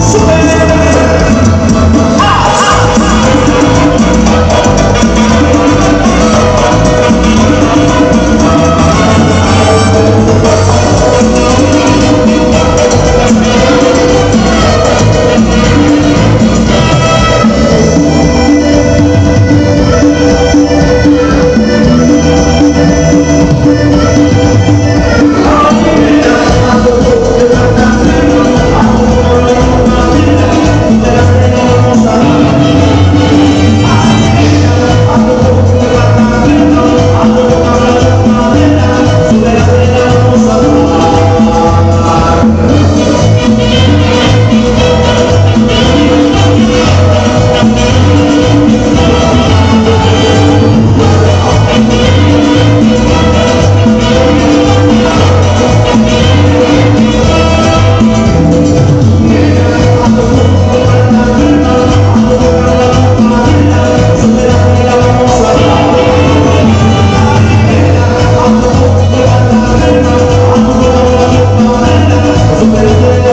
Sube